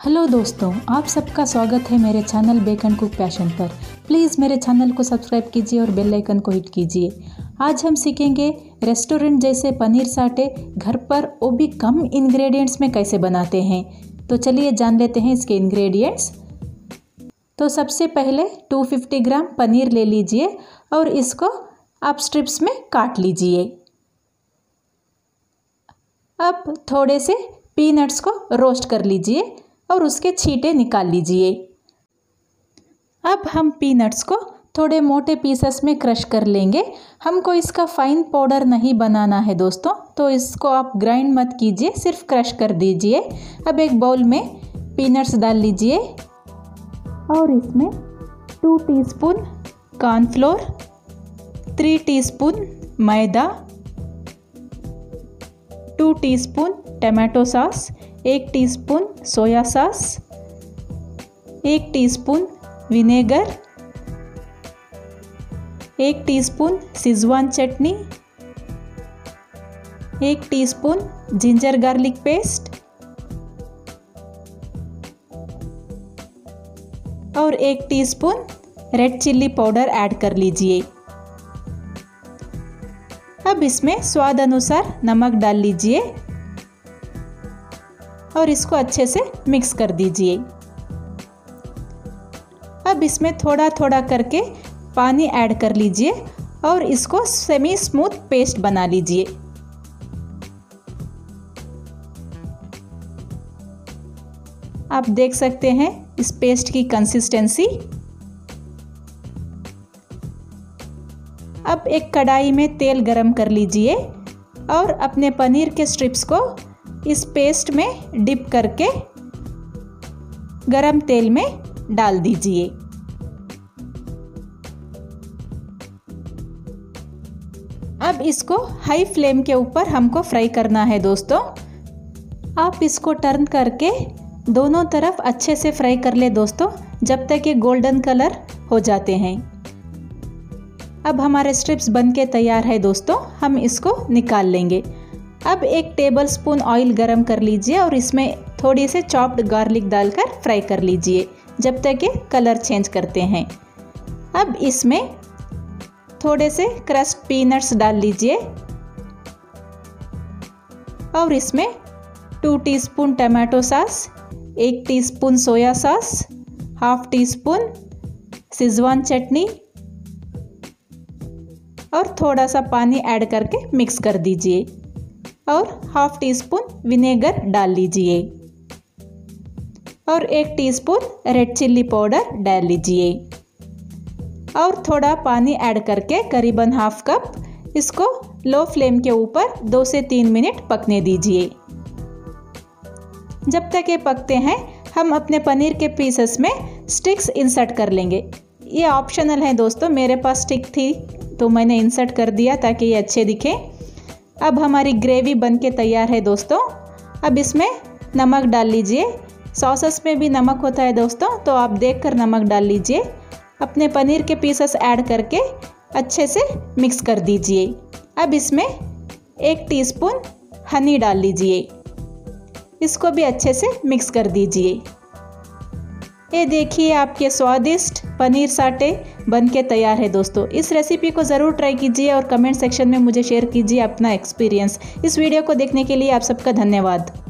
Hello दोस्तों, आप सबका स्वागत है मेरे channel bake and cook passion पर। प्लीज़ मेरे चैनल को सब्सक्राइब कीजिए और बेल आइकन को हिट कीजिए। आज हम सीखेंगे रेस्टोरेंट जैसे पनीर साटे घर पर वो भी कम इंग्रेडिएंट्स में कैसे बनाते हैं। तो चलिए जान लेते हैं इसके इंग्रेडिएंट्स तो सबसे पहले 250 ग्राम पनीर ले लीजिए और इसको आप स्ट्रिप्स में काट लीजिए। अब थोड़े से पीनट्स को रोस्ट कर लीजिए। और उसके छींटे निकाल लीजिए। अब हम पीनट्स को थोड़े मोटे पीसेस में क्रश कर लेंगे। हमको इसका फाइन पाउडर नहीं बनाना है दोस्तों तो इसको आप ग्राइंड मत कीजिए, सिर्फ़ क्रश कर दीजिए। अब एक बाउल में पीनट्स डाल लीजिए और इसमें two teaspoon cornflour three teaspoon मैदा टू टीस्पून टमाटो सॉस एक टीस्पून सोया सॉस, एक टीस्पून विनेगर, एक टीस्पून सिजवान चटनी, एक टीस्पून जिंजर गार्लिक पेस्ट और एक teaspoon red chilli powder add कर लीजिए। अब इसमें स्वाद अनुसार नमक डाल लीजिए। और इसको अच्छे से मिक्स कर दीजिए। अब इसमें थोड़ा थोड़ा करके पानी ऐड कर लीजिए और इसको सेमी स्मूथ पेस्ट बना लीजिए। आप देख सकते हैं इस पेस्ट की कंसिस्टेंसी अब एक कढ़ाई में तेल गरम कर लीजिए और अपने पनीर के स्ट्रिप्स को इस पेस्ट में डिप करके गरम तेल में डाल दीजिए। अब इसको हाई फ्लेम के ऊपर हमको फ्राई करना है दोस्तों। आप इसको टर्न करके दोनों तरफ़ अच्छे से फ्राई कर ले दोस्तों, जब तक ये गोल्डन कलर हो जाते हैं। अब हमारे स्ट्रिप्स बन के तैयार है दोस्तों, हम इसको निकाल लेंगे। अब एक टेबल स्पून ऑयल गरम कर लीजिए और इसमें थोड़ी से चॉप्ड गार्लिक डालकर फ्राई कर लीजिए, जब तक ये कलर चेंज करते हैं। अब इसमें थोड़े से क्रस्ट पीनट्स डाल लीजिए और इसमें टू टीस्पून टमाटो सॉस एक teaspoon soya sauce half teaspoon schezwan चटनी और थोड़ा सा पानी ऐड करके मिक्स कर दीजिए। और हाफ़ टी स्पून विनेगर डाल लीजिए। और एक टीस्पून रेड चिल्ली पाउडर डाल लीजिए। और थोड़ा पानी ऐड करके करीबन हाफ़ कप इसको लो फ्लेम के ऊपर दो से तीन मिनट पकने दीजिए। जब तक ये पकते हैं, हम अपने पनीर के पीसेस में स्टिक्स इंसर्ट कर लेंगे। ये ऑप्शनल है दोस्तों, मेरे पास स्टिक थी तो मैंने इंसर्ट कर दिया ताकि ये अच्छे दिखें। अब हमारी ग्रेवी बन के तैयार है दोस्तों। अब इसमें नमक डाल लीजिए। सॉसेस में भी नमक होता है दोस्तों तो आप देख कर नमक डाल लीजिए। अपने पनीर के पीसेस ऐड करके अच्छे से मिक्स कर दीजिए। अब इसमें एक टीस्पून हनी डाल लीजिए। इसको भी अच्छे से मिक्स कर दीजिए। ये देखिए आपके स्वादिष्ट पनीर साटे बन के तैयार है दोस्तों। इस रेसिपी को ज़रूर ट्राई कीजिए और कमेंट सेक्शन में मुझे शेयर कीजिए अपना एक्सपीरियंस इस वीडियो को देखने के लिए आप सबका धन्यवाद।